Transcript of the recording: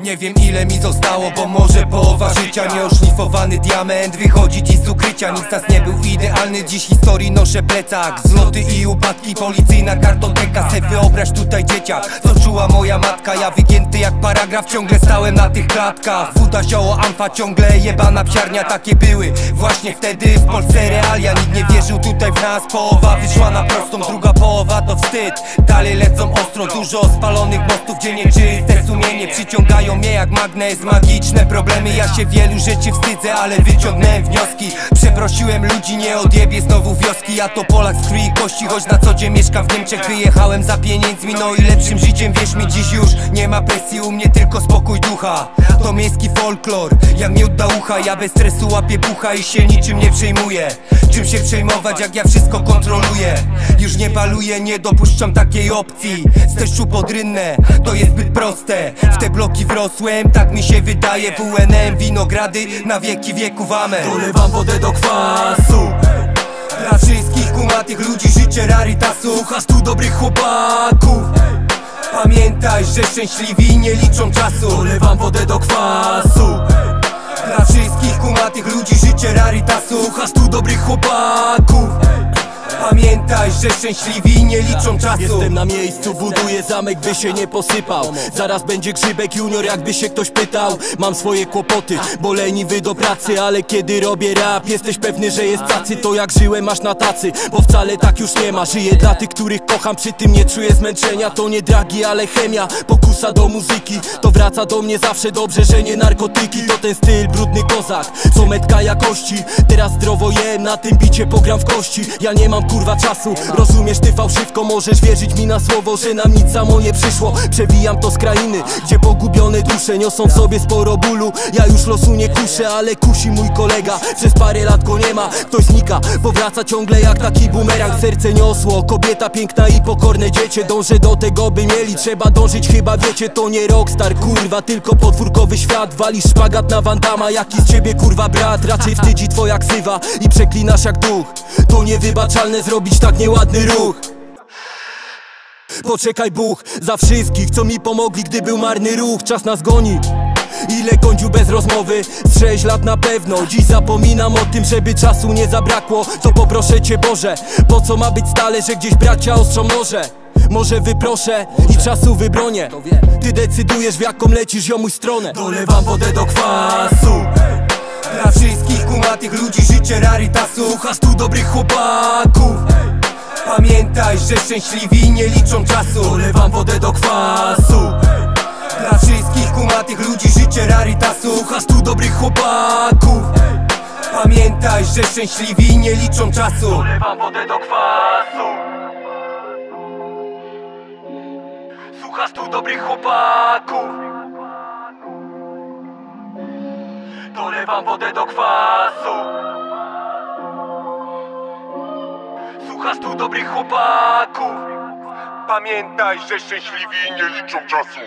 Nie wiem ile mi zostało, bo może połowa życia Nieoszlifowany diament wychodzi dziś z ukrycia. Nic nas nie był idealny, dziś historii noszę plecak. Zloty i upadki, policyjna kartoteka. Se wyobraź tutaj dzieciak, co czuła moja matka. Ja wygięty jak paragraf, ciągle stałem na tych klatkach. Wuda, zioło, amfa, ciągle jebana psiarnia. Takie były właśnie wtedy w Polsce realia. Nikt nie wierzył tutaj w nas, połowa wyszła na prostą wstyd, dalej lecą ostro Dużo spalonych mostów, gdzie nieczyste sumienie Przyciągają mnie jak magnes, magiczne problemy Ja się wielu rzeczy wstydzę, ale wyciągnąłem wnioski. Przeprosiłem ludzi, nie odjebie znowu wioski. Ja to Polak z krwi i kości, choć na co dzień mieszkam w Niemczech. Wyjechałem za pieniędzmi, no i lepszym życiem Wierz mi, dziś już nie ma presji u mnie, tylko spokój ducha. To miejski folklor, jak nie odda ucha. Ja bez stresu łapię bucha i się niczym nie przejmuję. Czym się przejmować, jak ja wszystko kontroluję? Już nie baluję, nie dopuszczam takiej opcji. Z deszczu pod rynnę, to jest zbyt proste. W te bloki wrosłem, tak mi się wydaje. WNM, winogrady, na wieki wieków amen. Dolewam wodę do kwasu. Dla wszystkich kumatych ludzi życzę rarytasu Słuchasz tu dobrych chłopaków. Pamiętaj, że szczęśliwi nie liczą czasu. Dolewam wodę do kwasu. Dla wszystkich kumatych ludzi życzę rarytasu Słuchasz tu dobrych chłopaków Pamiętaj, że szczęśliwi nie liczą czasu. Jestem na miejscu, buduję zamek, by się nie posypał. Zaraz będzie grzybek junior, jakby się ktoś pytał. Mam swoje kłopoty, bo leniwy do pracy Ale kiedy robię rap, jesteś pewny, że jest pracy. To jak żyłem masz na tacy, bo wcale tak już nie ma. Żyję dla tych, których kocham, przy tym nie czuję zmęczenia. To nie dragi, ale chemia, pokusa do muzyki. To wraca do mnie zawsze dobrze, że nie narkotyki. To ten styl, brudny kozak, co metka jakości. Teraz zdrowo jem, na tym bicie pogram w kości. Ja nie mam kurwa czasu Rozumiesz ty fałszywko, możesz wierzyć mi na słowo Że nam nic samo nie przyszło. Przewijam to z krainy, gdzie pogubione dusze Niosą w sobie sporo bólu. Ja już losu nie kuszę, ale kusi mój kolega. Przez parę lat go nie ma, ktoś znika Powraca ciągle jak taki bumerang. Serce niosło, kobieta piękna i pokorne dziecię. Dążę do tego by mieli, trzeba dążyć chyba wiecie To nie rockstar kurwa, tylko podwórkowy świat Walisz szpagat na wandama, jaki z ciebie kurwa brat? Raczej wstydzi twoja ksywa i przeklinasz jak duch. To niewybaczalne zrobić tak nieładny ruch. Poczekaj Bóg za wszystkich, co mi pomogli, gdy był marny ruch. Czas nas goni. Ile kończył bez rozmowy? Z sześć lat na pewno. Dziś zapominam o tym, żeby czasu nie zabrakło. To poproszę Cię Boże Po co ma być stale, że gdzieś bracia ostrzą noże? Może wyproszę i czasu wybronię. Ty decydujesz w jaką lecisz ją mój stronę. Dolewam wodę do kwasu. Dla wszystkich kumatych ludzi życzę rarytasu Słuchasz tu dobrych chłopaków Pamiętaj, że szczęśliwi nie liczą czasu. Dolewam wodę do kwasu. Dla wszystkich kumatych ludzi życzę rarytasu Słuchasz tu dobrych chłopaków. Pamiętaj, że szczęśliwi nie liczą czasu. Dolewam wodę do kwasu. Słuchasz tu dobrych chłopaków. Dolewam wodę do kwasu dobrych chłopaków. Pamiętaj, że szczęśliwi nie liczą czasu